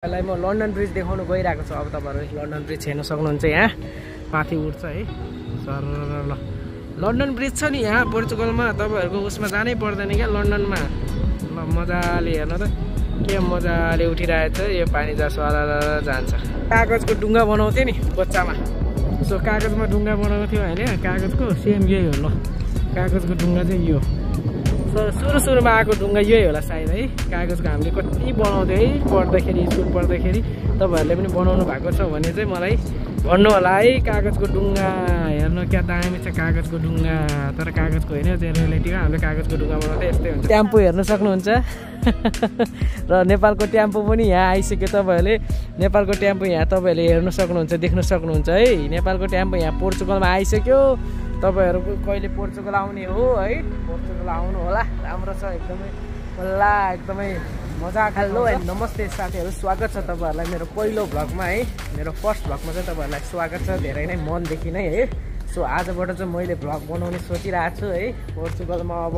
यसलाई म London bridge देखाउनु गइरहेको छु। अब तपाईँहरू लन्डन ब्रिज हेर्न सक्नुहुन्छ यहाँ। माथि उठ्छ है। सर ल। लन्डन ब्रिज छ नि यहाँ पोर्चुगलमा। तपाईँहरूको उसमा जानै पर्दैन क्या लन्डनमा। ल मजाले हेर्न त। के मजाले उठिरहेको छ यो पानी जहाँ जान्छ। कागजको डुङ्गा बनाउँथ्यो नि बच्चामा। सो कागजमा डुङ्गा बनाएको थियो होइन कागजको सेम यही हो ल। कागजको डुङ्गा चाहिँ यो। सर सुरु सुरुमा आएको ढुङ्गा यही होला सायद है। कागजको हामीले कति बनाउँथ्यो है पढ्दाखेरि स्कुल पढ्दाखेरि तपाईँहरूले पनि बनाउनु भएको छ भने चाहिँ मलाई भन्नु होला है कागजको डुङ्गा हेर्नु क्या दामी छ कागजको डुङ्गा तर कागजको होइन त्यो रियालिटीमा हामीले कागजको डुङ्गा बनाउँदा यस्तै हुन्छ। ट्याम्पो हेर्न सक्नुहुन्छ। र नेपालको ट्याम्पो पनि यहाँ आइसक्यो तपाईँहरूले नेपालको ट्याम्पो यहाँ तपाईँहरूले हेर्नु सक्नुहुन्छ देख्न सक्नुहुन्छ है। नेपालको ट्याम्पो यहाँ पोर्चुगलमा आइसक्यो। तपाईँहरू कहिले पोर्चुगल आउने हो है पोर्चुगल आउनु होला राम्रो छ एकदमै बल्ला एकदमै मजा खाल्लो है। नमस्ते साथीहरू स्वागत छ तपाईँहरूलाई मेरो पहिलो भ्लगमा है। मेरो फर्स्ट भ्लगमा चाहिँ तपाईँहरूलाई स्वागत छ। धेरै नै मनदेखि नै है। सो आजबाट चाहिँ मैले भ्लग बनाउने सोचिरहेको छु है। पोर्चुगलमा अब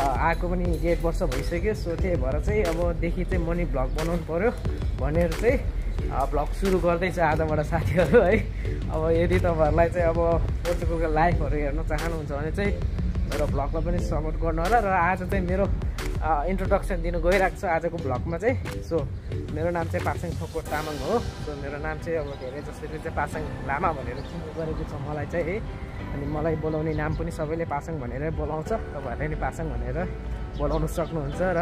आएको पनि डेढ वर्ष भइसक्यो। सो त्यही भएर चाहिँ अबदेखि चाहिँ म नि भ्लग बनाउनु पऱ्यो भनेर चाहिँ भ्लग सुरु गर्दैछ आजबाट साथीहरू है। अब यदि तपाईँहरूलाई चाहिँ अब पोर्चुगलको लाइफहरू हेर्न चाहनुहुन्छ भने चाहिँ मेरो भ्लगमा पनि सपोर्ट गर्नु होला र आज चाहिँ मेरो इन्ट्रोडक्सन दिनु गइरहेको छु आजको भ्लगमा चाहिँ। सो मेरो नाम चाहिँ पासाङ थोको तामाङ हो। सो मेरो नाम चाहिँ अब धेरै जसरी चाहिँ पासाङ लामा भनेर चिन्नु गरेको छ मलाई चाहिँ है। अनि मलाई बोलाउने नाम पनि सबैले पासाङ भनेर बोलाउँछ। तपाईँहरूले नि पासाङ भनेर बोलाउनु सक्नुहुन्छ र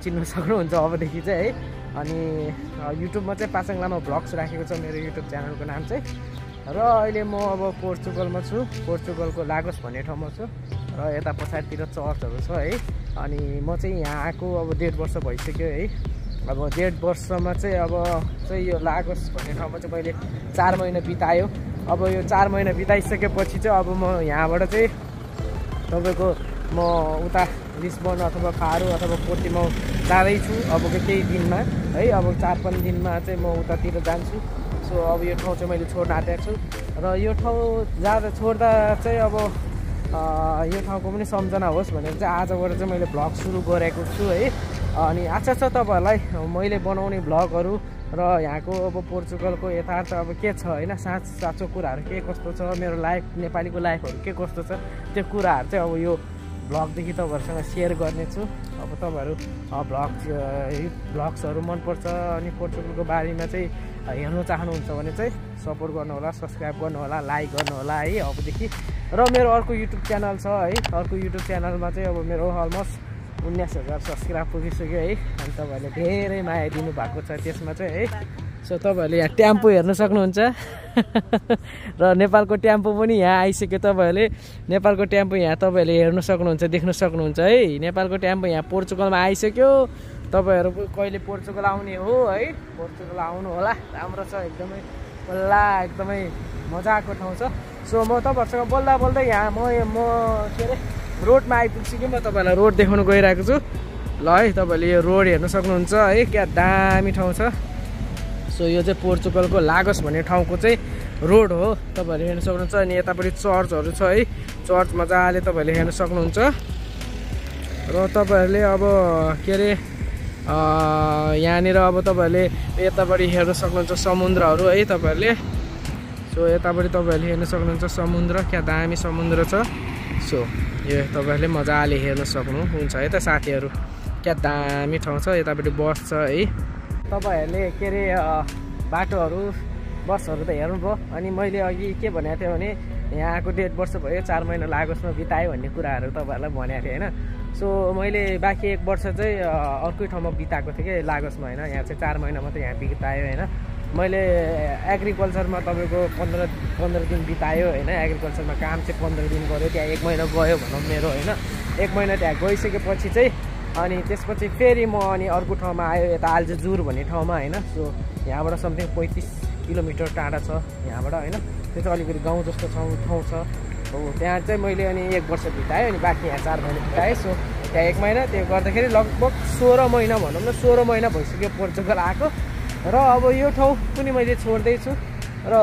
चिन्नु सक्नुहुन्छ अबदेखि चाहिँ है। अनि युट्युबमा चाहिँ पासाङ लामा भ्लग्स राखेको छ मेरो युट्युब च्यानलको नाम चाहिँ। र अहिले म अब पोर्चुगलमा छु। पोर्चुगलको लागोस भन्ने ठाउँमा छु। र यता पछाडितिर चर्चहरू छ है। अनि म चाहिँ यहाँ आएको अब डेढ वर्ष भइसक्यो है। अब डेढ वर्षमा चाहिँ अब चाहिँ यो लागोस भन्ने ठाउँमा चाहिँ मैले चार महिना बितायो। अब यो चार महिना बिताइसकेपछि चाहिँ अब म यहाँबाट चाहिँ तपाईँको म उता लिस्बन अथवा फारो अथवा पोर्टिमाउ जाँदैछु अबको केही दिनमा है। अब चार पाँच दिनमा चाहिँ म उतातिर जान्छु। सो अब यो ठाउँ चाहिँ मैले छोड्न आँटेको छु। र यो ठाउँ जाँदा छोड्दा चाहिँ अब यो ठाउँको पनि सम्झना होस् भनेर चाहिँ आजबाट चाहिँ मैले भ्लग सुरु गरेको छु है। अनि आशा छ तपाईँहरूलाई मैले बनाउने भ्लगहरू र यहाँको अब पोर्चुगलको यथार्थ अब के छ होइन? साँच साँचो कुराहरू के कस्तो छ? मेरो लाइफ नेपालीको लाइफहरू के कस्तो छ? त्यो कुराहरू चाहिँ अब यो भ्लगदेखि तपाईँहरूसँग सेयर गर्नेछु। अब तपाईँहरू भ्लग भ्लग्सहरू मनपर्छ अनि पोर्चुगलको बारेमा चाहिँ हेर्नु चाहनुहुन्छ भने चाहिँ सपोर्ट गर्नुहोला सब्सक्राइब गर्नुहोला लाइक गर्नुहोला है। अबदेखि र मेरो अर्को युट्युब च्यानल छ है। अर्को युट्युब च्यानलमा चाहिँ अब मेरो अलमोस्ट उन्नाइस हजार सब्सक्राइब पुगिसक्यो है। अनि तपाईँहरूले धेरै माया दिनुभएको छ त्यसमा चाहिँ है। सो तपाईँहरूले यहाँ ट्याम्पो हेर्न सक्नुहुन्छ। र नेपालको ट्याम्पो पनि यहाँ आइसक्यो तपाईँहरूले। नेपालको ट्याम्पो यहाँ तपाईँहरूले हेर्न सक्नुहुन्छ देख्न सक्नुहुन्छ है। नेपालको ट्याम्पो यहाँ पोर्चुगलमा आइसक्यो। तपाईँहरू कहिले पोर्चुगल आउने हो है। पोर्चुगल आउनु होला। राम्रो छ एकदमै बल्ला एकदमै मजाको ठाउँ छ। सो म तपाईँहरूसँग बोल्दा बोल्दै यहाँ म म के अरे रोडमा आइपुग्छु कि म तपाईँहरूलाई रोड देखाउनु गइरहेको छु। ल है तपाईँहरूले यो रोड हेर्नु सक्नुहुन्छ है क्या दामी ठाउँ छ। सो यो चाहिँ पोर्चुगलको लागोस भन्ने ठाउँको चाहिँ रोड हो तपाईँहरूले हेर्नु सक्नुहुन्छ। अनि यतापट्टि चर्चहरू छ है चर्च मजाले तपाईँहरूले हेर्नु सक्नुहुन्छ। र तपाईँहरूले अब के अरे यहाँनिर अब तपाईँहरूले यतापट्टि हेर्न सक्नुहुन्छ समुद्रहरू है तपाईँहरूले। सो यतापट्टि तपाईँहरूले हेर्न सक्नुहुन्छ समुद्र। क्या दामी समुद्र छ। सो यो तपाईँहरूले मजाले हेर्न सक्नुहुन्छ है त साथीहरू? क्या दामी ठाउँ छ यतापट्टि बस छ है। तपाईँहरूले के अरे बाटोहरू बसहरू त हेर्नुभयो। अनि मैले अघि के भनेको थिएँ भने यहाँ आएको डेढ वर्ष भयो चार महिना लागोसमा बिताएँ भन्ने कुराहरू तपाईँहरूलाई भनेको थिएँ होइन। सो मैले बाँकी एक वर्ष चाहिँ अर्कै ठाउँमा बिताएको थिएँ कि लागोसमा होइन। यहाँ चाहिँ चार महिना मात्रै यहाँ बितायो होइन। मैले एग्रिकल्चरमा तपाईँको पन्ध्र पन्ध्र दिन बितायो होइन। एग्रिकल्चरमा काम चाहिँ पन्ध्र दिन गऱ्यो। त्यहाँ एक महिना गयो भनौँ मेरो होइन। एक महिना त्यहाँ गइसकेपछि चाहिँ अनि त्यसपछि फेरि म अनि अर्को ठाउँमा आयो यता आल्जजुर भन्ने ठाउँमा होइन। सो यहाँबाट समथिङ पैँतिस किलोमिटर टाढा छ यहाँबाट होइन। त्यो चाहिँ अलिकति गाउँ जस्तो ठाउँ ठाउँ छ। हो त्यहाँ चाहिँ मैले अनि एक वर्ष बिताएँ अनि बाँकी यहाँ चार महिना बिताएँ। सो त्यहाँ एक महिना त्यो गर्दाखेरि लगभग सोह्र महिना भनौँ न सोह्र महिना भइसक्यो पोर्चुगल आएको। र अब यो ठाउँ पनि मैले छोड्दैछु र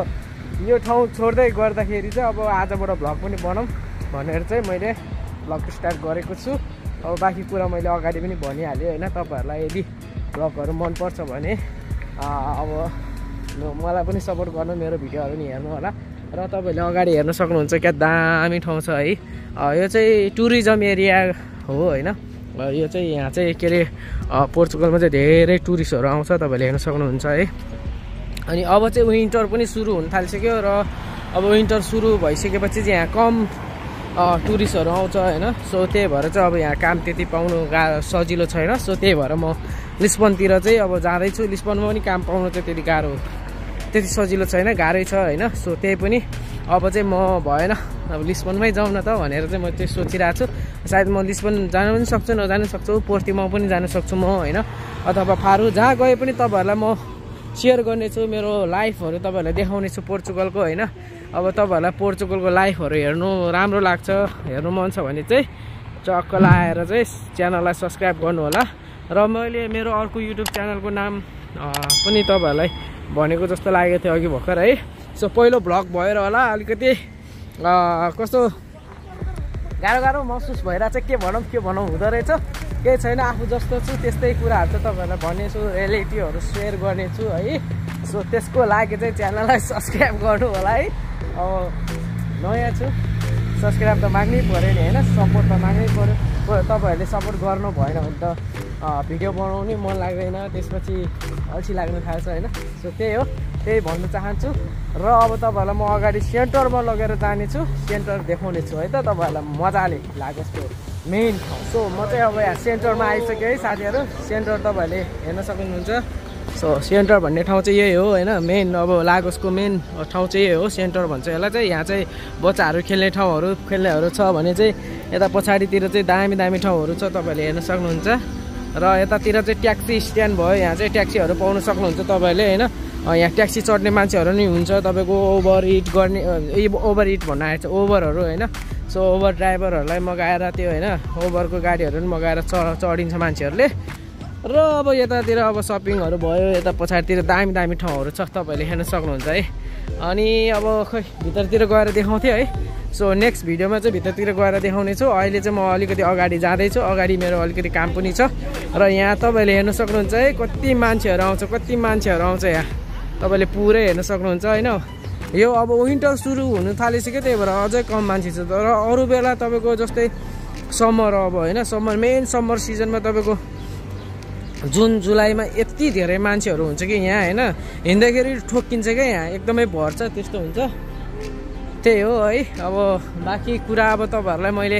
यो ठाउँ छोड्दै गर्दाखेरि चाहिँ अब आजबाट भ्लग पनि बनाऊँ भनेर चाहिँ मैले भ्लग स्टार्ट गरेको छु। अब बाँकी कुरा मैले अगाडि पनि भनिहालेँ होइन तपाईँहरूलाई यदि भ्लगहरू मनपर्छ भने अब मलाई पनि सपोर्ट गर्नु मेरो भिडियोहरू नि हेर्नु होला। र तपाईँहरूले अगाडि हेर्न सक्नुहुन्छ क्या दामी ठाउँ छ है। यो चाहिँ टुरिज्म एरिया हो होइन। यो चाहिँ यहाँ चाहिँ के अरे पोर्चुगलमा चाहिँ धेरै टुरिस्टहरू आउँछ तपाईँहरूले हेर्न सक्नुहुन्छ है। अनि अब चाहिँ विन्टर पनि सुरु हुन थालिसक्यो र अब विन्टर सुरु भइसकेपछि चाहिँ यहाँ कम टुरिस्टहरू आउँछ होइन। सो त्यही भएर चाहिँ अब यहाँ काम त्यति पाउनु गा सजिलो छैन। सो त्यही भएर म लिस्बनतिर चाहिँ अब जाँदैछु। लिस्बनमा पनि काम पाउनु चाहिँ त्यति गाह्रो त्यति सजिलो छैन गाह्रै छ होइन। सो त्यही पनि अब चाहिँ म भएन। अब लिस्बनमै जाउँ न त भनेर चाहिँ म त्यो सोचिरहेको छु। सायद म लिस्बन जानु पनि सक्छु नजानु सक्छु पोर्तीमा पनि जानु सक्छु म होइन? अथवा फारू जहाँ गए पनि तपाईँहरूलाई म सेयर गर्नेछु मेरो लाइफहरू तपाईँहरूलाई देखाउनेछु पोर्चुगलको होइन? अब तपाईँहरूलाई पोर्चुगलको लाइफहरू हेर्नु राम्रो लाग्छ हेर्नु मन छ भने चाहिँ चक्क लाएर चाहिँ च्यानललाई सब्सक्राइब गर्नु होला र मैले मेरो अर्को युट्युब च्यानलको नाम पनि तपाईँहरूलाई भनेको जस्तो लागेको थियो अघि भर्खर है? सो पहिलो भ्लग भएर होला अलिकति कस्तो गाह्रो गाह्रो महसुस भइरहेको छ के भनौँ के भनौँ हुँदो रहेछ। केही छैन आफू जस्तो छु त्यस्तै कुराहरू चाहिँ तपाईँहरूलाई भन्नेछु रियालिटीहरू सेयर गर्नेछु है। सो त्यसको लागि चाहिँ च्यानललाई सब्सक्राइब गर्नु होला है। अब नयाँ छु सब्सक्राइब त माग्नै पऱ्यो नि होइन? सपोर्ट त माग्नै पऱ्यो। तपाईँहरूले सपोर्ट गर्नु भएन भने त भिडियो बनाउनै मन लाग्दैन त्यसपछि अल्छी लाग्नु थाल्छ होइन? सो त्यही हो। त्यही भन्न चाहन्छु। र अब तपाईँहरूलाई म अगाडि सेन्टरमा लगेर जानेछु। सेन्टर देखाउने छु है त तपाईँहरूलाई मजाले लागोस् त्यो मेन ठाउँ। सो म चाहिँ अब यहाँ सेन्टरमा आइसकेँ है साथीहरू। सेन्टर तपाईँहरूले हेर्न सक्नुहुन्छ। सो सेन्टर भन्ने ठाउँ चाहिँ यही हो होइन? मेन अब लागोसको मेन ठाउँ चाहिँ यही हो। सेन्टर भन्छ यसलाई चाहिँ। यहाँ चाहिँ बच्चाहरू खेल्ने ठाउँहरू खेल्नेहरू छ भने चाहिँ यता पछाडितिर चाहिँ दामी दामी ठाउँहरू छ। तपाईँहरूले हेर्न सक्नुहुन्छ। र यतातिर चाहिँ ट्याक्सी स्ट्यान्ड भयो यहाँ चाहिँ ट्याक्सीहरू पाउनु सक्नुहुन्छ तपाईँहरूले होइन? यहाँ ट्याक्सी चढ्ने मान्छेहरू नि हुन्छ तपाईँको ओभर इट गर्ने ओभर इट भन्नु आएछ ओभरहरू होइन? सो ओभर ड्राइभरहरूलाई मगाएर त्यो होइन? ओभरको गाडीहरू पनि मगाएर च चढिन्छ मान्छेहरूले। र अब यतातिर अब सपिङहरू भयो यता पछाडितिर दामी दामी ठाउँहरू छ तपाईँहरूले हेर्न सक्नुहुन्छ है? अनि अब खै भित्रतिर गएर देखाउँथेँ है? सो नेक्स्ट भिडियोमा चाहिँ भित्रतिर गएर देखाउने छु अहिले चाहिँ म अलिकति अगाडि जाँदैछु। अगाडि मेरो अलिकति काम पनि छ। र यहाँ तपाईँहरूले हेर्न सक्नुहुन्छ है कति मान्छेहरू आउँछ कति मान्छेहरू आउँछ यहाँ। तपाईँले पुरै हेर्न सक्नुहुन्छ होइन? यो अब विन्टर सुरु हुनु थालिसक्यो त्यही भएर अझै कम मान्छे छ। तर अरू बेला तपाईँको जस्तै समर अब होइन? समर मेन समर सिजनमा तपाईँको जुन जुलाईमा यति धेरै मान्छेहरू हुन्छ कि यहाँ होइन? हिँड्दाखेरि ठोक्किन्छ क्या यहाँ। एकदमै भर्छ त्यस्तो हुन्छ। त्यही हो है। अब बाँकी कुरा अब तपाईँहरूलाई मैले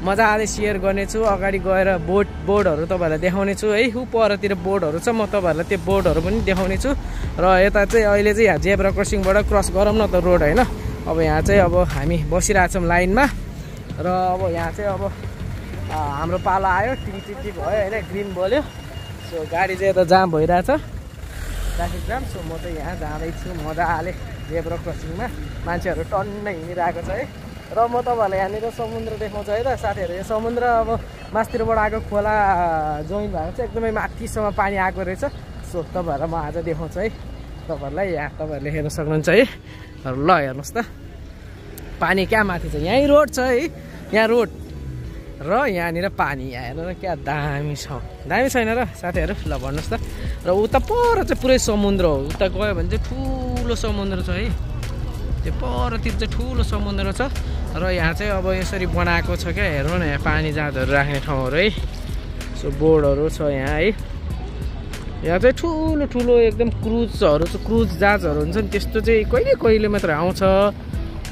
मजाले सेयर गर्नेछु। अगाडि गएर बोर्ड बोर्डहरू तपाईँहरूलाई देखाउने छु है। ऊ परतिर बोर्डहरू छ। म तपाईँहरूलाई त्यो बोर्डहरू पनि देखाउने छु र यता चाहिँ अहिले चाहिँ यहाँ जेब्रा क्रसिङबाट क्रस गरौँ न त रोड होइन? अब यहाँ चाहिँ अब हामी बसिरहेछौँ लाइनमा। र अब यहाँ चाहिँ अब हाम्रो पालो आयो। टिङ टिटी भयो होइन? ग्रिन बोल्यो। सो गाडी चाहिँ यता जाम भइरहेछ। ट्राफिक जाम सो म चाहिँ यहाँ जाँदैछु मजाले। जेब्रा क्रसिङमा मान्छेहरू टन्नै हिँडिरहेको छ है। र म तपाईँहरूलाई यहाँनिर समुद्र देखाउँछु है। त साथीहरू यो समुद्र अब मासतिरबाट आएको खोला जोइन भएको चाहिँ एकदमै माथिसम्म पानी आएको रहेछ। सो तपाईँहरूलाई म आज देखाउँछु है। तपाईँहरूलाई यहाँ तपाईँहरूले हेर्न सक्नुहुन्छ है। ल हेर्नुहोस् त। पानी क्या माथि छ? यहीँ रोड छ है। यहाँ रोड। र यहाँनिर पानी। हेर्नु क्या दामी छ। दामी छैन र साथीहरू ल भन्नुहोस् त। र उता पर चाहिँ पुरै समुद्र हो। उता गयो भने चाहिँ ठुलो समुद्र छ है। त्यो परतिर चाहिँ ठुलो समुद्र छ। र यहाँ चाहिँ अब यसरी बनाएको छ क्या हेर्नु न यहाँ पानी जहाजहरू राख्ने ठाउँहरू है। सो बोर्डहरू छ यहाँ है। यहाँ चाहिँ ठुलो ठुलो एकदम क्रुजहरू क्रुज जहाजहरू हुन्छ नि त्यस्तो चाहिँ कहिले कहिले मात्र आउँछ।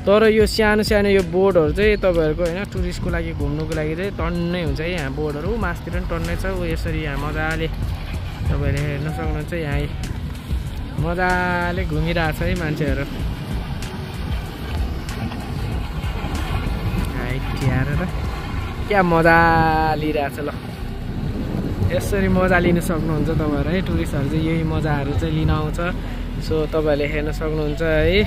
तर यो सानो सानो यो बोर्डहरू चाहिँ तपाईँहरूको होइन टुरिस्टको लागि घुम्नुको लागि चाहिँ टन्नै हुन्छ है यहाँ बोर्डहरू मासतिर पनि टन्नै छ। यसरी यहाँ मजाले तपाईँहरूले हेर्न सक्नुहुन्छ यहाँ मजाले घुमिरहेछ है मान्छेहरू। क्या मजा लिइरहेछ ल। यसरी मजा लिन सक्नुहुन्छ तपाईँहरू है टुरिस्टहरू चाहिँ यही मजाहरू चाहिँ लिन आउँछ। सो तपाईँहरूले हेर्न सक्नुहुन्छ है।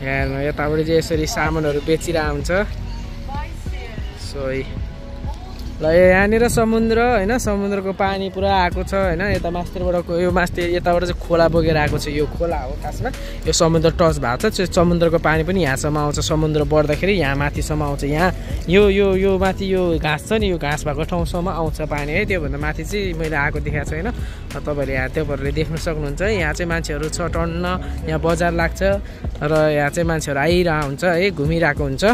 हेर्नु यताबाट चाहिँ यसरी सामानहरू बेचिरहेको हुन्छ। सो है ल यहाँनिर समुद्र होइन? समुद्रको पानी पुरा आएको छ होइन? यता मास्तिरबाट यो मास्ति यताबाट चाहिँ खोला बोकेर आएको छ यो खोला हो खासमा। यो समुद्र टच भएको छ त्यो समुद्रको पानी पनि यहाँसम्म आउँछ। समुद्र बढ्दाखेरि यहाँ माथिसम्म आउँछ। यहाँ यो यो यो माथि यो घाँस छ नि यो घाँस भएको ठाउँसम्म आउँछ पानी। है त्योभन्दा माथि चाहिँ मैले आएको देखाएको छु होइन तपाईँहरूले यहाँ त्योहरूले देख्न सक्नुहुन्छ। यहाँ चाहिँ मान्छेहरू छ टन्न यहाँ बजार लाग्छ र यहाँ चाहिँ मान्छेहरू आइरहेको हुन्छ है घुमिरहेको हुन्छ।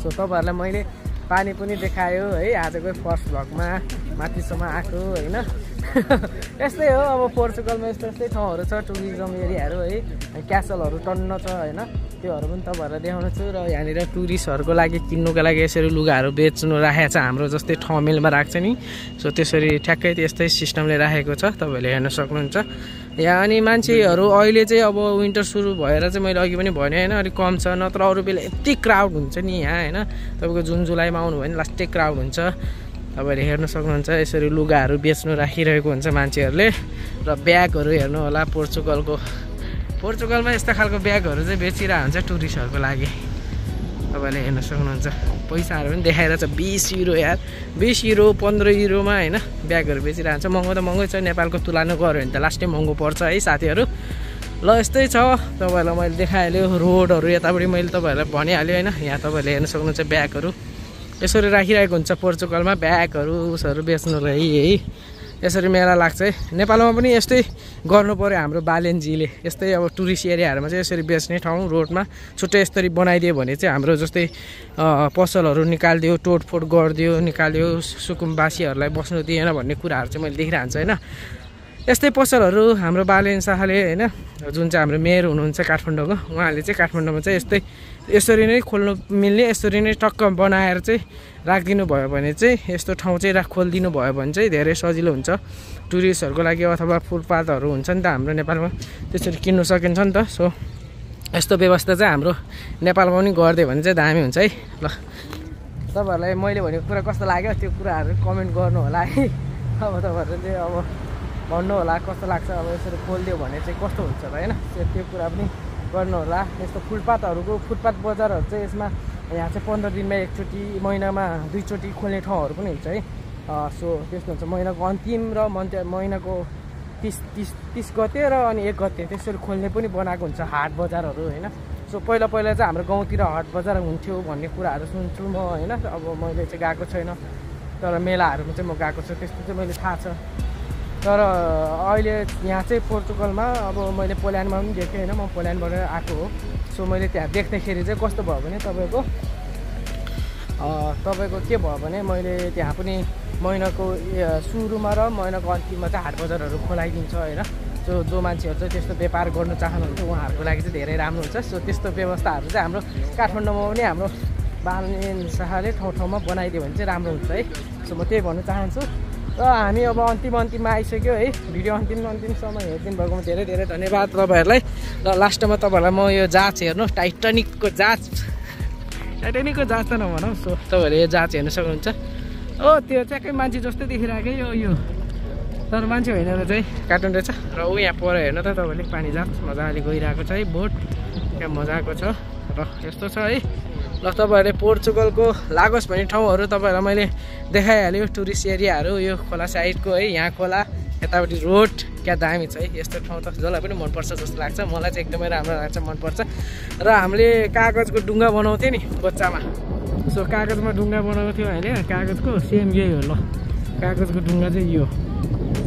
सो तपाईँहरूलाई मैले पानी पनि देखायो है आजको फर्स्ट भ्लगमा माथिसम्म आएको होइन? यस्तै हो अब पोर्चुगलमा यस्तो यस्तै ठाउँहरू छ टुरिज्म एरियाहरू है क्यासलहरू टन्न छ होइन? त्योहरू पनि तपाईँहरूलाई देखाउने छु र यहाँनिर टुरिस्टहरूको लागि किन्नुको लागि यसरी लुगाहरू बेच्नु राखेको छ हाम्रो जस्तै ठमेलमा राख्छ नि। सो त्यसरी ठ्याक्कै त्यस्तै सिस्टमले राखेको छ तपाईँहरूले हेर्न सक्नुहुन्छ। यहाँ अनि मान्छेहरू अहिले चाहिँ अब विन्टर सुरु भएर चाहिँ मैले अघि पनि भने होइन अलिक कम छ नत्र अरू बेला यति क्राउड हुन्छ नि यहाँ होइन। तपाईँको जुन जुलाईमा आउनुभयो भने लास्टै क्राउड हुन्छ। तपाईँहरूले हेर्न सक्नुहुन्छ यसरी लुगाहरू बेच्नु राखिरहेको हुन्छ मान्छेहरूले। र ब्यागहरू हेर्नु होला पोर्चुगलको पोर्चुगलमा यस्तो खालको ब्यागहरू चाहिँ बेचिरहेको हुन्छ टुरिस्टहरूको लागि। तपाईँले हेर्न सक्नुहुन्छ। पैसाहरू पनि देखाइरहेको छ। बिस युरो यार। बिस युरो पन्ध्र युरोमा होइन ब्यागहरू बेचिरहेको छ महँगो त महँगै छ। नेपालको तुलना गऱ्यो भने त लास्टै महँगो पर्छ है साथीहरू। ल यस्तै छ। तपाईँहरूलाई मैले देखाइहाल्यो। रोडहरू यतापट्टि मैले तपाईँहरूलाई भनिहालेँ होइन। यहाँ तपाईँहरूले हेर्न सक्नुहुन्छ ब्यागहरू। यसरी राखिरहेको हुन्छ पोर्चुगलमा ब्यागहरू उसहरू बेच्नुलाई है। यसरी मेला लाग्छ है। नेपालमा पनि यस्तै गर्नु पऱ्यो हाम्रो बालेन्जीले। यस्तै अब टुरिस्ट एरियाहरूमा चाहिँ यसरी बेच्ने ठाउँ रोडमा छुट्टै यसरी बनाइदियो भने चाहिँ हाम्रो जस्तै पसलहरू निकालिदियो टोटफोट गरिदियो निकाल्यो सुकुम्बासीहरूलाई बस्नु दिएन भन्ने कुराहरू चाहिँ मैले देखिरहन्छु होइन। यस्तै पसलहरू हाम्रो बालेन शाहले होइन जुन चाहिँ हाम्रो मेयर हुनुहुन्छ काठमाडौँको उहाँले चाहिँ काठमाडौँमा चाहिँ यस्तै यसरी नै खोल्नु मिल्ने यसरी नै टक्क बनाएर चाहिँ राखिदिनु भयो भने चाहिँ यस्तो ठाउँ चाहिँ राख खोलिदिनु भयो भने चाहिँ धेरै सजिलो हुन्छ। टुरिस्टहरूको लागि अथवा फुटपाथहरू हुन्छ नि त हाम्रो नेपालमा त्यसरी किन्नु सकिन्छ नि त। सो यस्तो व्यवस्था चाहिँ हाम्रो नेपालमा पनि गरिदियो भने चाहिँ दामी हुन्छ है। ल तपाईँहरूलाई मैले भनेको कुरा कस्तो लाग्यो? त्यो कुराहरू कमेन्ट गर्नु होला है। अब तपाईँहरूले अब भन्नु होला कस्तो लाग्छ अब यसरी खोलिदियो भने चाहिँ कस्तो हुन्छ त होइन? त्यो कुरा पनि गर्नु होला। यस्तो फुटपाथहरूको फुटपाथ बजारहरू चाहिँ यसमा यहाँ चाहिँ पन्ध्र दिनमा एकचोटि महिनामा दुईचोटि खोल्ने ठाउँहरू पनि हुन्छ है। सो त्यस्तो हुन्छ। महिनाको अन्तिम र मन्थ महिनाको तिस तिस तिस गते र अनि एक गते त्यसरी खोल्ने पनि बनाएको हुन्छ हाट बजारहरू होइन। सो पहिला पहिला चाहिँ हाम्रो गाउँतिर हाट बजार हुन्थ्यो भन्ने कुराहरू सुन्छु म होइन। अब मैले चाहिँ गएको छैन। तर मेलाहरूमा चाहिँ म गएको छु त्यस्तो चाहिँ मैले थाहा छ। तर अहिले यहाँ चाहिँ पोर्चुगलमा अब मैले पोल्यान्डमा पनि देखेँ होइन। म पोल्यान्डबाट आएको हो। सो मैले त्यहाँ देख्दाखेरि चाहिँ कस्तो भयो भने तपाईँको तपाईँको के भयो भने मैले त्यहाँ पनि महिनाको सुरुमा र महिनाको अन्तिममा चाहिँ हाट बजारहरू खोलाइदिन्छ होइन? जो जो मान्छेहरू चाहिँ त्यस्तो व्यापार गर्नु चाहनुहुन्छ उहाँहरूको लागि चाहिँ धेरै राम्रो हुन्छ। सो त्यस्तो व्यवस्थाहरू चाहिँ हाम्रो काठमाडौँमा पनि हाम्रो बालन शाहले ठाउँ ठाउँमा बनाइदियो भने चाहिँ राम्रो हुन्छ है? सो म त्यही भन्न चाहन्छु। र हामी अब अन्तिम अन्तिममा आइसक्यो है? भिडियो अन्तिम अन्तिमसम्म हेरिदिनु भएकोमा धेरै धेरै धन्यवाद तपाईँहरूलाई। र लास्टमा तपाईँहरूलाई म यो जाँच हेर्नु टाइटनिकको जाँच। टाइटनिकको जाँच त नभनौँ सो। तपाईँहरूले यो जाँच हेर्न सक्नुहुन्छ। हो त्यो ट्याक्कै मान्छे जस्तै देखिरहेको यो यो। तर मान्छे होइन र चाहिँ। कार्टुन रहेछ। र ऊ यहाँ पर हेर्नु त तपाईँले पानी जाँच मजाले गइरहेको छ है बोट। त्यहाँ मजाको छ। र यस्तो छ है। ल तपाईँहरूले पोर्चुगलको लागोस् भन्ने ठाउँहरू तपाईँहरूलाई मैले देखाइहाल्यो टुरिस्ट एरियाहरू यो खोला साइडको है यहाँ खोला। यतापट्टि रोड क्या दामी छ है यस्तो ठाउँ त जसलाई पनि मनपर्छ जस्तो लाग्छ। मलाई चाहिँ एकदमै राम्रो लाग्छ मनपर्छ। र हामीले कागजको डुङ्गा बनाउँथ्यो नि बच्चामा। सो कागजमा डुङ्गा बनाएको थियो होइन कागजको सेम यही हो ल। कागजको डुङ्गा चाहिँ यो।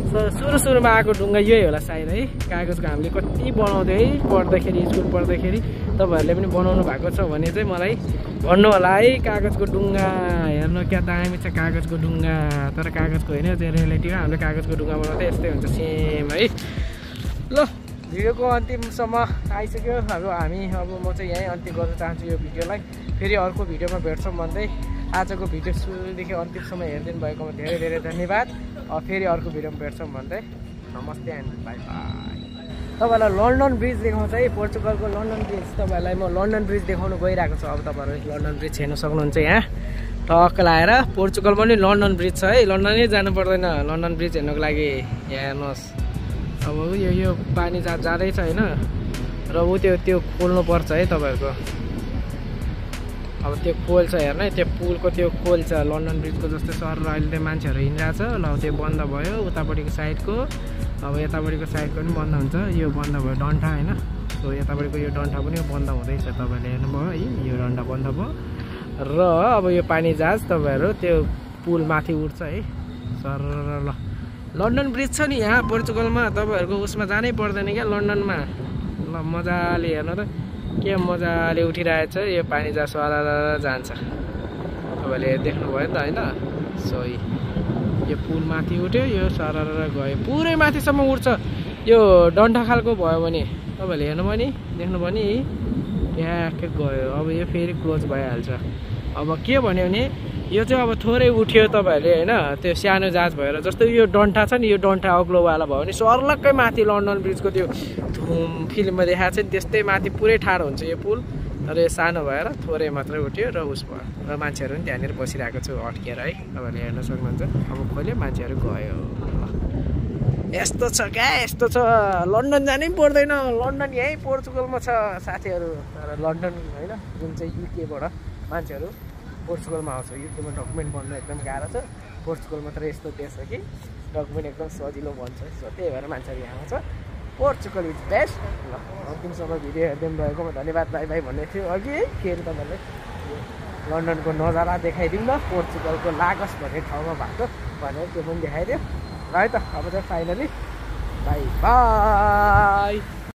सुरु सुरुमा आएको ढुङ्गा यही होला सायद है? कागजको हामीले कति बनाउँथ्यो है पढ्दाखेरि स्कुल पढ्दाखेरि तपाईँहरूले पनि बनाउनु भएको छ भने चाहिँ मलाई भन्नु होला है? कागजको डुङ्गा हेर्नु क्या दामी छ कागजको डुङ्गा तर कागजको होइन त्यो रिलेटिभ हामीले कागजको डुङ्गा बनाउँदा यस्तै हुन्छ सेम है? ल भिडियोको अन्तिमसम्म आइसक्यो। अब हामी अब म चाहिँ यहीँ अन्तिम गर्न चाहन्छु यो भिडियोलाई। फेरि अर्को भिडियोमा भेट्छौँ भन्दै। आजको भिडियो सुरुदेखि अन्तिमसम्म हेरिदिनु भएकोमा धेरै धेरै धन्यवाद। फेरि अर्को भिडियोमा भेट्छौँ भन्दै। नमस्ते एन्ड बाई बाई। तपाईँलाई लन्डन ब्रिज देखाउँछ है पोर्चुगलको लन्डन ब्रिज। तपाईँहरूलाई म लन्डन ब्रिज देखाउनु गइरहेको छु। अब तपाईँहरू लन्डन ब्रिज हेर्न सक्नुहुन्छ यहाँ। टक्क लगाएर पोर्चुगलमा पनि लन्डन ब्रिज छ है। लन्डनै जानु पर्दैन। लन्डन ब्रिज हेर्नुको लागि यहाँ हेर्नुहोस्। अब यो यो पानी जा जाँदैछ होइन। र ऊ त्यो त्यो खोल्नुपर्छ है तपाईँहरूको। अब त्यो पोल छ हेर्नु त्यो पुलको त्यो पोल छ लन्डन ब्रिजको जस्तो सहर अहिले त्यो मान्छेहरू हिँडिरहेको छ ल त्यो बन्द भयो उतापट्टिको साइडको अब यतापट्टिको साइडको पनि बन्द हुन्छ यो बन्द भयो डन्ठा होइन? सो यतापट्टिको यो डन्ठा पनि बन्द हुँदैछ तपाईँले हेर्नुभयो है यो डन्ठा बन्द भयो। र अब यो पानी जहाज तपाईँहरू त्यो पुल माथि उठ्छ है। सर ल। लन्डन ब्रिज छ नि यहाँ पोर्चुगलमा तपाईँहरूको उसमा जानै पर्दैन क्या लन्डनमा ल मजाले हेर्नु त। के मजाले उठिरहेछ यो पानी जहाँ सरा जान्छ। तपाईँले देख्नुभयो नि त होइन? सो यो पुल माथि उठ्यो यो सर गयो। पुरै माथिसम्म उठ्छ। यो डन्ठा खालको भयो भने तपाईँहरूले हेर्नुभयो नि देख्नुभयो नि ट्याक्कै गयो। अब यो फेरि क्लोज भइहाल्छ। अब के भन्यो भने यो चाहिँ अब थोरै उठ्यो तपाईँहरूले होइन? त्यो सानो जहाज भएर जस्तो यो डन्ठा छ नि यो डन्ठा अग्लोवाला भयो भने सर्लक्कै माथि लन्डन ब्रिजको त्यो धुम फिल्ममा देखाएको छ नि त्यस्तै माथि पुरै ठाडो हुन्छ यो पुल। तर यो सानो भएर थोरै मात्रै उठ्यो र उस भयो। र मान्छेहरू पनि त्यहाँनिर बसिरहेको छु अड्केर है? तपाईँहरूले हेर्न सक्नुहुन्छ। अब खोल्यो मान्छेहरू गयो। यस्तो छ क्या यस्तो छ। लन्डन जानै पर्दैन। लन्डन यहीँ पोर्चुगलमा छ साथीहरू। तर लन्डन होइन जुन चाहिँ युकेबाट मान्छेहरू पोर्चुगलमा आउँछ युकेमा डकुमेन्ट बन्नु एकदम गाह्रो छ। पोर्चुगल मात्र यस्तो देश हो कि डकुमेन्ट एकदम सजिलो बन्छ सो त्यही भएर मान्छेहरू यहाँ आउँछ। पोर्चुगल इज बेस्ट ल अन्तिमसम्म भिडियो हेरिदिनु भएकोमा धन्यवाद भाइ भाइ भन्ने थियो अघि। है फेरि तपाईँले? लन्डनको नजारा देखाइदिउँ न पोर्चुगलको लागस भन्ने ठाउँमा भएको भनेर त्यो पनि देखाइदियो है त अब चाहिँ फाइनली बाई बाई।